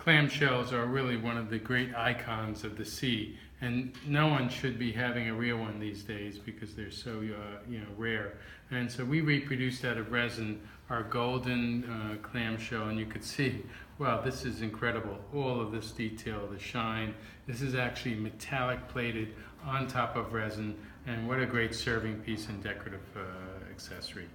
clamshells are really one of the great icons of the sea, and no one should be having a real one these days because they're so uh, you know rare. And so we reproduced out of resin our golden uh, clamshell, and you could see, wow, this is incredible. All of this detail, the shine. This is actually metallic plated on top of resin, and what a great serving piece and decorative uh, accessory.